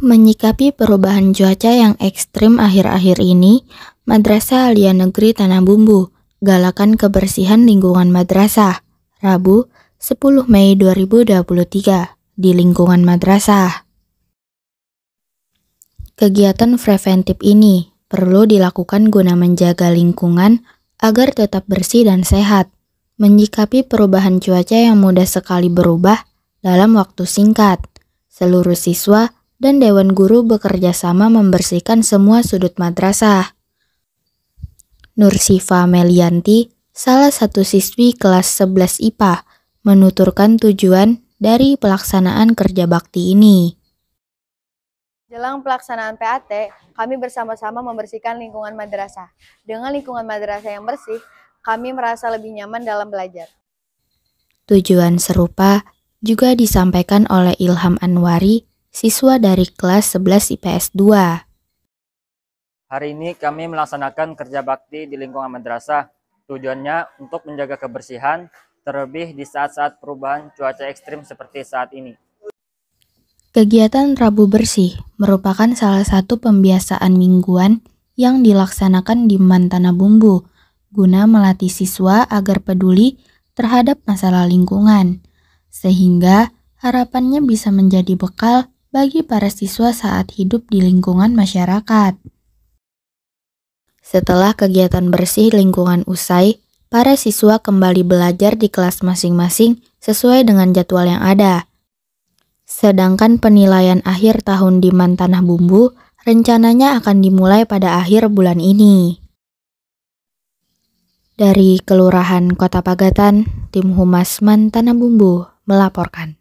Menyikapi perubahan cuaca yang ekstrim akhir-akhir ini, Madrasah Alia Negeri Tanah Bumbu galakan kebersihan lingkungan madrasah. Rabu, 10 Mei 2023 di lingkungan madrasah. Kegiatan preventif ini perlu dilakukan guna menjaga lingkungan agar tetap bersih dan sehat. Menyikapi perubahan cuaca yang mudah sekali berubah dalam waktu singkat, seluruh siswa dan Dewan Guru bekerja sama membersihkan semua sudut madrasah. Nur Siva Melianti, salah satu siswi kelas 11 IPA, menuturkan tujuan dari pelaksanaan kerja bakti ini. Jelang pelaksanaan PAT, kami bersama-sama membersihkan lingkungan madrasah. Dengan lingkungan madrasah yang bersih, kami merasa lebih nyaman dalam belajar. Tujuan serupa juga disampaikan oleh Ilham Anwari, siswa dari kelas 11 IPS 2. Hari ini kami melaksanakan kerja bakti di lingkungan madrasah. Tujuannya untuk menjaga kebersihan, terlebih di saat-saat perubahan cuaca ekstrim seperti saat ini. Kegiatan Rabu Bersih merupakan salah satu pembiasaan mingguan yang dilaksanakan di Mantana Bumbu, guna melatih siswa agar peduli terhadap masalah lingkungan, sehingga harapannya bisa menjadi bekal bagi para siswa saat hidup di lingkungan masyarakat. Setelah kegiatan bersih lingkungan usai, para siswa kembali belajar di kelas masing-masing sesuai dengan jadwal yang ada. Sedangkan penilaian akhir tahun di Mantanah Bumbu rencananya akan dimulai pada akhir bulan ini. Dari Kelurahan Kota Pagatan, tim Humas Mantanah Bumbu melaporkan.